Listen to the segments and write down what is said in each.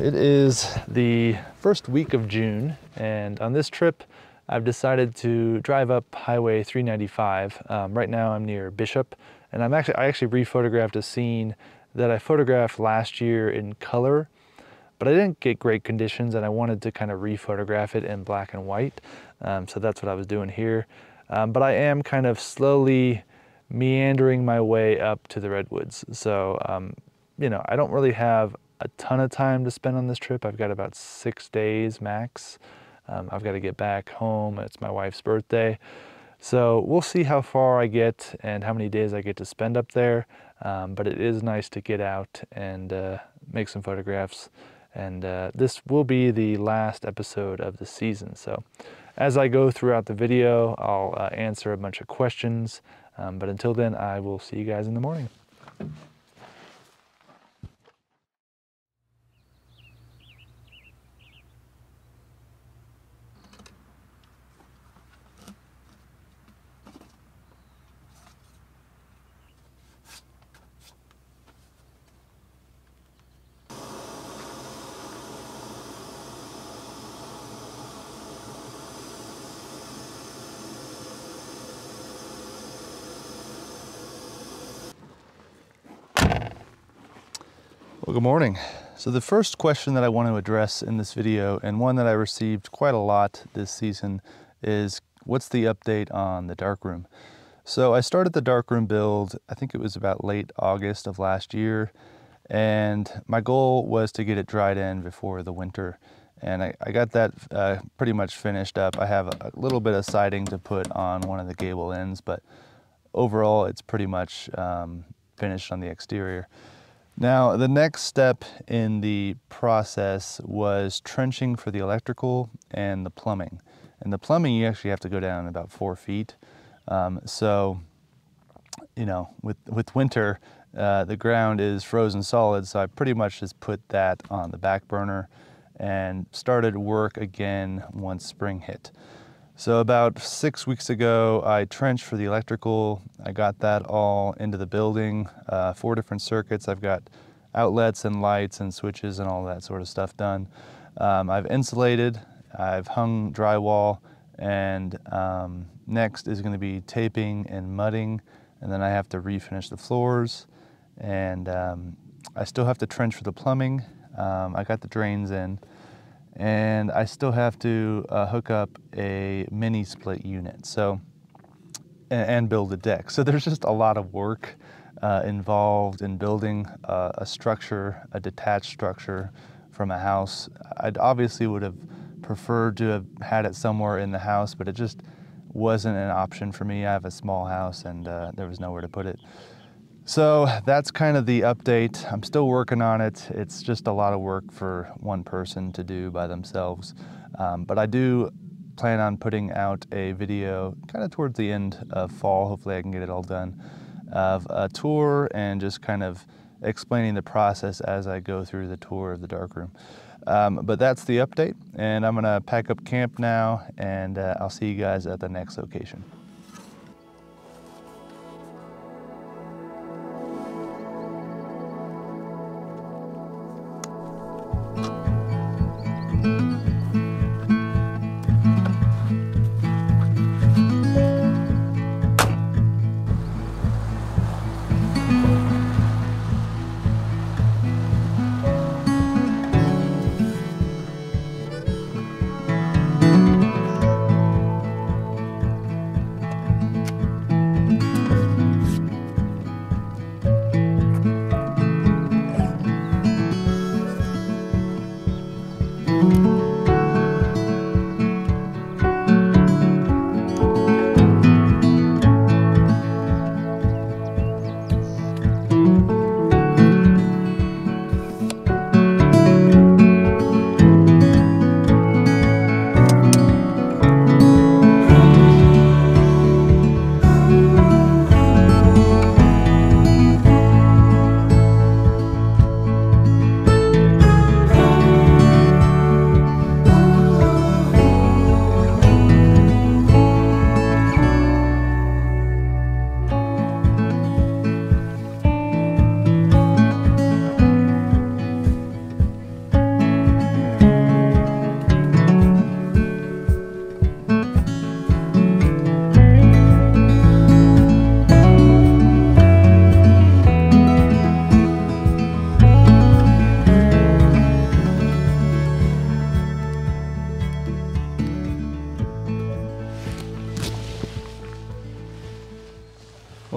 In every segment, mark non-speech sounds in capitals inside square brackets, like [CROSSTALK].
it is the first week of June, and on this trip, I've decided to drive up Highway 395. Um, right now, I'm near Bishop, and I'm actually I actually rephotographed a scene that I photographed last year in color, but I didn't get great conditions, and I wanted to kind of rephotograph it in black and white. Um, so that's what I was doing here. Um, but I am kind of slowly meandering my way up to the redwoods. So, um, you know, I don't really have a ton of time to spend on this trip. I've got about six days max. Um, I've got to get back home. It's my wife's birthday. So we'll see how far I get and how many days I get to spend up there. Um, but it is nice to get out and uh, make some photographs. And uh, this will be the last episode of the season. So as I go throughout the video, I'll uh, answer a bunch of questions. Um, but until then, I will see you guys in the morning. Well, good morning. So the first question that I want to address in this video, and one that I received quite a lot this season, is what's the update on the darkroom? So I started the darkroom build, I think it was about late August of last year, and my goal was to get it dried in before the winter. And I, I got that uh, pretty much finished up. I have a little bit of siding to put on one of the gable ends, but overall it's pretty much um, finished on the exterior. Now, the next step in the process was trenching for the electrical and the plumbing. And the plumbing, you actually have to go down about four feet. Um, so, you know, with, with winter, uh, the ground is frozen solid, so I pretty much just put that on the back burner and started work again once spring hit. So about six weeks ago, I trenched for the electrical. I got that all into the building, uh, four different circuits. I've got outlets and lights and switches and all that sort of stuff done. Um, I've insulated, I've hung drywall, and um, next is gonna be taping and mudding, and then I have to refinish the floors, and um, I still have to trench for the plumbing. Um, I got the drains in and I still have to uh, hook up a mini split unit so and, build a deck. So there's just a lot of work uh, involved in building uh, a structure, a detached structure from a house. I obviously would have preferred to have had it somewhere in the house, but it just wasn't an option for me. I have a small house and uh, there was nowhere to put it. So that's kind of the update. I'm still working on it. It's just a lot of work for one person to do by themselves. Um, but I do plan on putting out a video kind of towards the end of fall. Hopefully I can get it all done of a tour and just kind of explaining the process as I go through the tour of the darkroom. Um, but that's the update and I'm gonna pack up camp now and uh, I'll see you guys at the next location.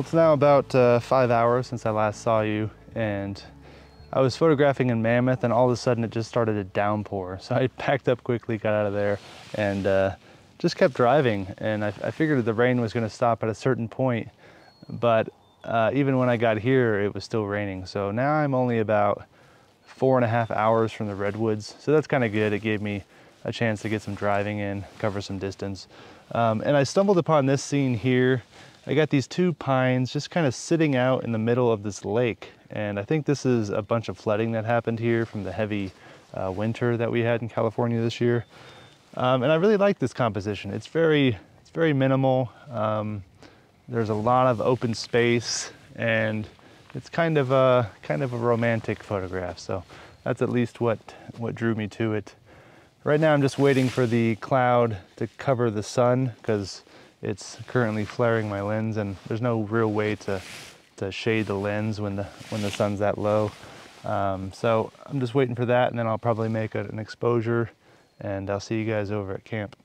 Well, it's now about uh, five hours since I last saw you, and I was photographing in Mammoth, and all of a sudden it just started to downpour. So I packed up quickly, got out of there, and uh, just kept driving. And I, I figured the rain was going to stop at a certain point, but uh, even when I got here, it was still raining. So now I'm only about four and a half hours from the redwoods. So that's kind of good. It gave me a chance to get some driving in, cover some distance. Um, and I stumbled upon this scene here I got these two pines just kind of sitting out in the middle of this lake. And I think this is a bunch of flooding that happened here from the heavy uh, winter that we had in California this year. Um, and I really like this composition. It's very, it's very minimal. Um, there's a lot of open space and it's kind of a, kind of a romantic photograph. So that's at least what, what drew me to it. Right now I'm just waiting for the cloud to cover the sun because it's currently flaring my lens and there's no real way to, to shade the lens when the, when the sun's that low. Um, so I'm just waiting for that and then I'll probably make a, an exposure and I'll see you guys over at camp.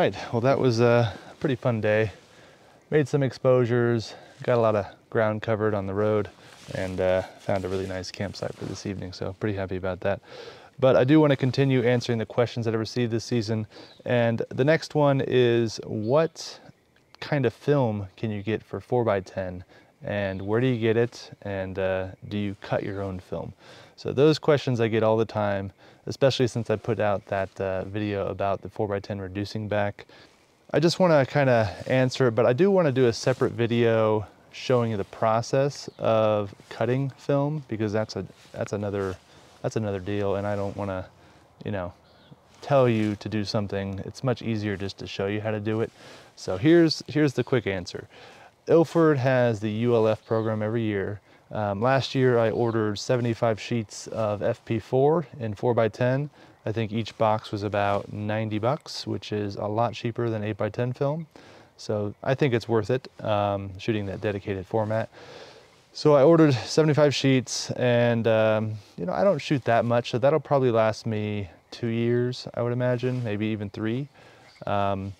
Right, well that was a pretty fun day. Made some exposures, got a lot of ground covered on the road, and uh, found a really nice campsite for this evening, so pretty happy about that. But I do want to continue answering the questions that I received this season, and the next one is what kind of film can you get for 4x10 and where do you get it and uh, do you cut your own film so those questions i get all the time especially since i put out that uh, video about the 4x10 reducing back. I just want to kind of answer it but i do want to do a separate video showing you the process of cutting film because that's a that's another that's another deal and i don't want to you know tell you to do something. It's much easier just to show you how to do it. So here's here's the quick answer. Ilford has the ULF program every year Um, last year I ordered 75 sheets of FP4 in 4x10. I think each box was about 90 bucks, which is a lot cheaper than 8x10 film. So I think it's worth it um, shooting that dedicated format. So I ordered 75 sheets and um, you know, I don't shoot that much, so that'll probably last me two years, I would imagine, maybe even three. Um,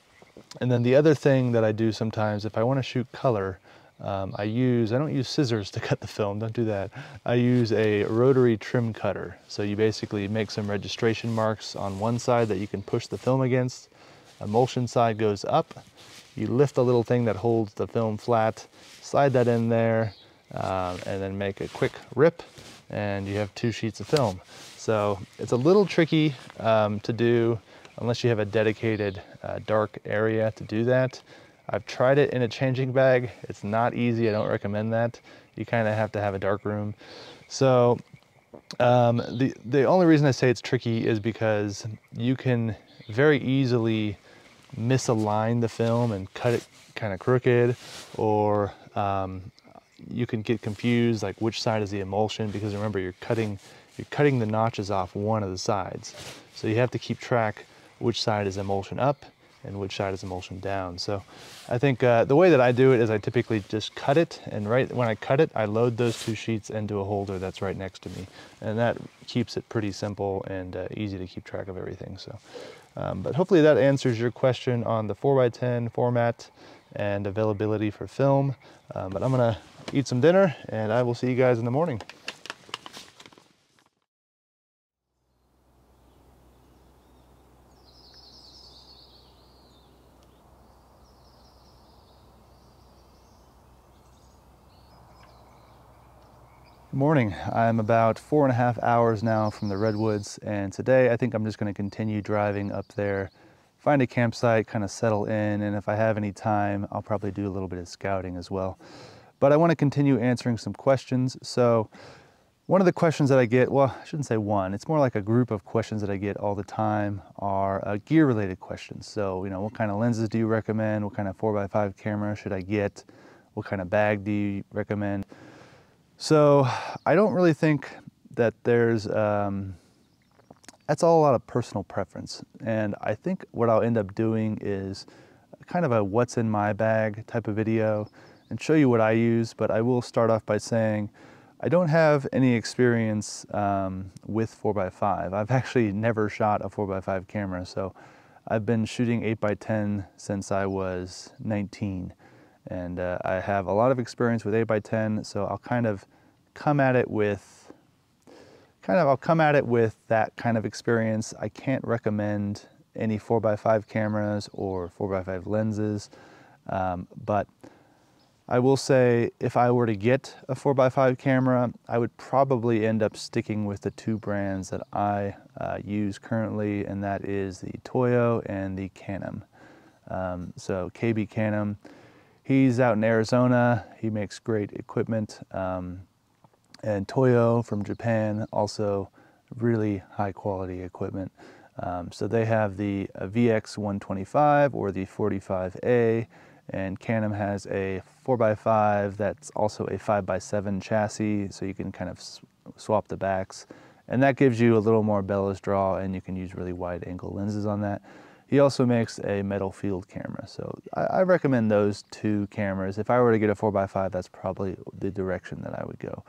and then the other thing that I do sometimes, if I wanna shoot color, um, I use, I don't use scissors to [LAUGHS] cut the film, don't do that. I use a rotary trim cutter. So you basically make some registration marks on one side that you can push the film against. Emulsion side goes up. You lift the little thing that holds the film flat, slide that in there, um, and then make a quick rip and you have two sheets of film. So it's a little tricky um, to do unless you have a dedicated uh, dark area to do that. I've tried it in a changing bag. It's not easy. I don't recommend that. You kind of have to have a dark room. So um, the, the only reason I say it's tricky is because you can very easily misalign the film and cut it kind of crooked or um, you can get confused like which side is the emulsion because remember you're cutting you're cutting the notches off one of the sides. So you have to keep track which side is emulsion up and which side is emulsion down. So I think uh, the way that I do it is I typically just cut it and right when I cut it, I load those two sheets into a holder that's right next to me. And that keeps it pretty simple and uh, easy to keep track of everything. So, um, but hopefully that answers your question on the 4x10 format and availability for film. Um, but I'm gonna eat some dinner and I will see you guys in the morning. Morning. I'm about four and a half hours now from the Redwoods and today I think I'm just going to continue driving up there find a campsite, kind of settle in, and if I have any time, I'll probably do a little bit of scouting as well. But I want to continue answering some questions. So one of the questions that I get, well, I shouldn't say one, it's more like a group of questions that I get all the time are uh, gear related questions. So, you know, what kind of lenses do you recommend? What kind of 4x5 camera should I get? What kind of bag do you recommend? So I don't really think that there's um, that's all a lot of personal preference. And I think what I'll end up doing is kind of a what's in my bag type of video and show you what I use, but I will start off by saying I don't have any experience um, with 4x5. I've [LAUGHS] actually never shot a 4x5 camera, so I've been shooting 8x10 since I was 19. And uh, I have a lot of experience with 8x10, so I'll kind of come at it with kind of, I'll come at it with that kind of experience. I can't recommend any 4x5 cameras or 4x5 lenses, um, but I will say if I were to get a 4x5 camera, I would probably end up sticking with the two brands that I uh, use currently, and that is the Toyo and the Canham. Um, so KB Canham, he's out in Arizona. He makes great equipment. Um, and Toyo from Japan, also really high quality equipment. Um, so they have the VX125 or the 45A, and Canham has a 4x5 that's also a 5x7 chassis, so you can kind of swap the backs. And that gives you a little more bellows draw, and you can use really wide angle lenses on that. He also makes a metal field camera, so I, I recommend those two cameras. If I were to get a 4x5, that's probably the direction that I would go.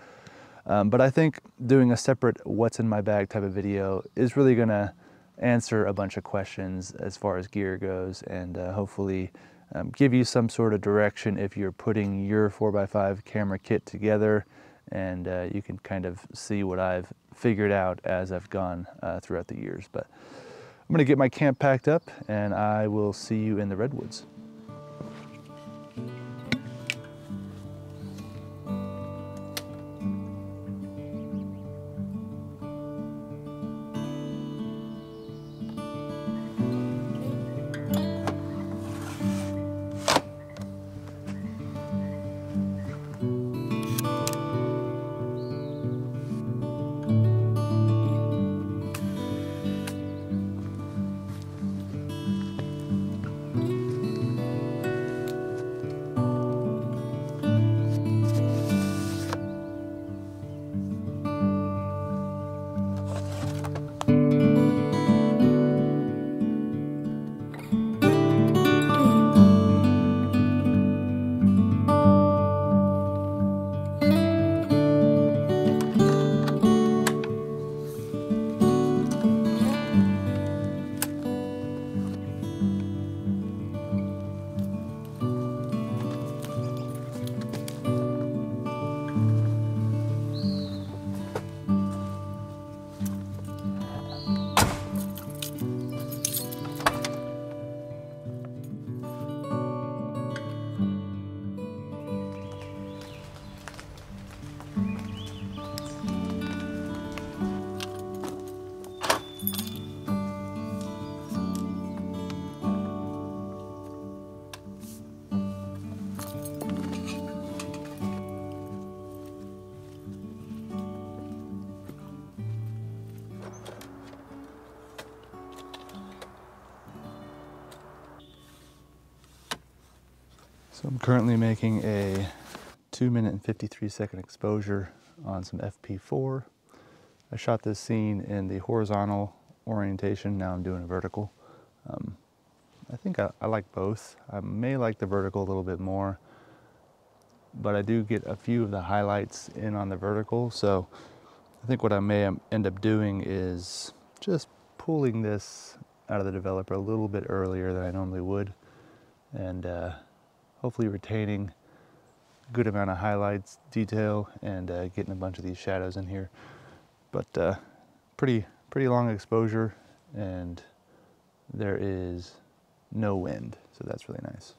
Um, but I think doing a separate what's in my bag type of video is really gonna answer a bunch of questions as far as gear goes and uh, hopefully um, give you some sort of direction if you're putting your 4x5 camera kit together and uh, you can kind of see what I've figured out as I've gone uh, throughout the years. But I'm gonna get my camp packed up and I will see you in the Redwoods. So I'm currently making a 2 minute and 53 second exposure on some FP4. I shot this scene in the horizontal orientation, now I'm doing a vertical. Um, I think I, I, like both. I may like the vertical a little bit more, but I do get a few of the highlights in on the vertical, so I think what I may end up doing is just pulling this out of the developer a little bit earlier than I normally would, and uh, hopefully retaining a good amount of highlights, detail, and uh, getting a bunch of these shadows in here. But uh, pretty, pretty long exposure, and there is no wind, so that's really nice.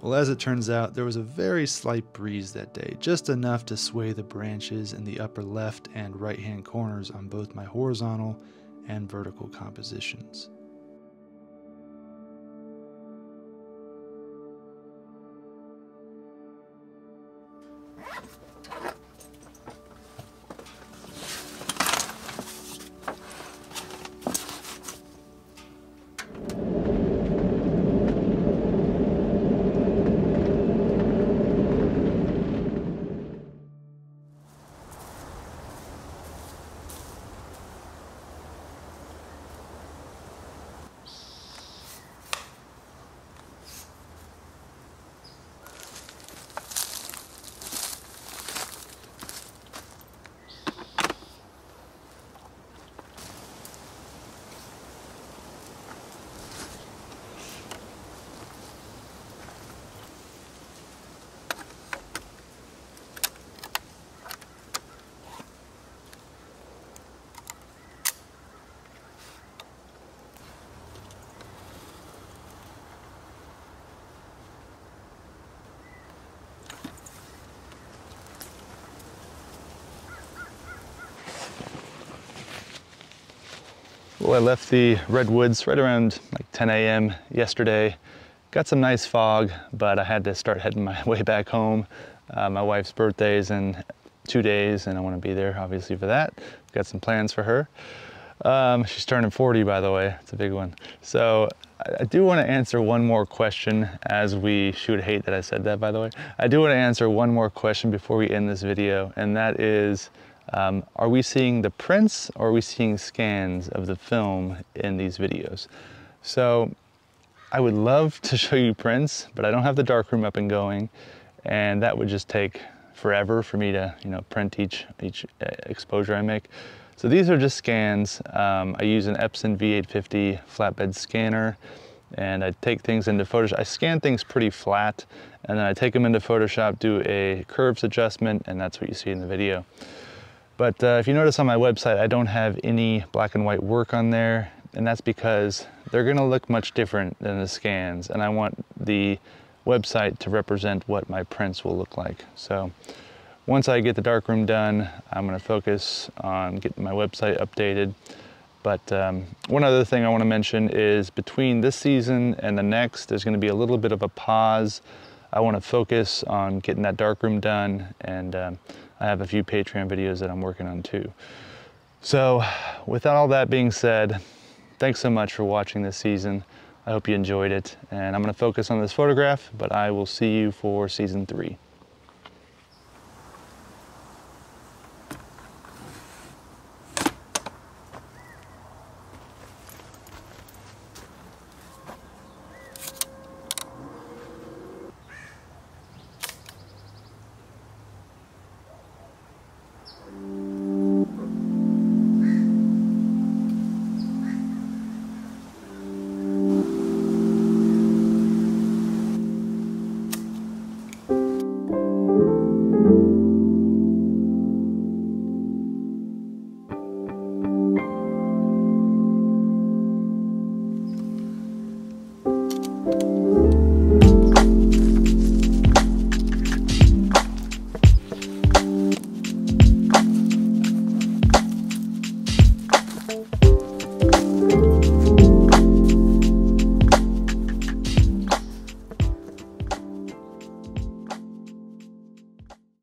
Well, as it turns out, there was a very slight breeze that day, just enough to sway the branches in the upper left and right hand corners on both my horizontal and vertical compositions. Well, I left the redwoods right around like 10 a.m. yesterday. Got some nice fog, but I had to start heading my [LAUGHS] way back home. Uh, my wife's birthday is in two days, and I want to be there obviously for that. Got some plans for her. Um, she's turning 40, by the way. It's a big one. So I do want to answer one more question as we shoot hate that I said that, by the way. I do want to answer one more question before we end this video, and that is, um, are we seeing the prints or are we seeing scans of the film in these videos? So I would love to [LAUGHS] show you prints, but I don't have the darkroom up and going, and that would just take forever for me to you know print each each uh, exposure I make. So these are just scans. Um, I use an Epson V850 flatbed scanner and I take things into Photoshop. I scan things pretty flat and then I take them into Photoshop, do a curves adjustment, and that's what you see in the video. But uh, if you notice on my website, I don't have any black and white work on there, and that's because they're gonna look much different than the scans, and I want the website to represent what my prints will look like. So once I get the darkroom done, I'm gonna focus on getting my website updated. But um, one other thing I wanna mention is between this season and the next, there's gonna be a little bit of a pause. I wanna focus on getting that darkroom done and um, I have a few Patreon videos that I'm working on too. So with all that being said, thanks so much for watching this season. I hope you enjoyed it and I'm gonna focus on this photograph, but I will see you for season three.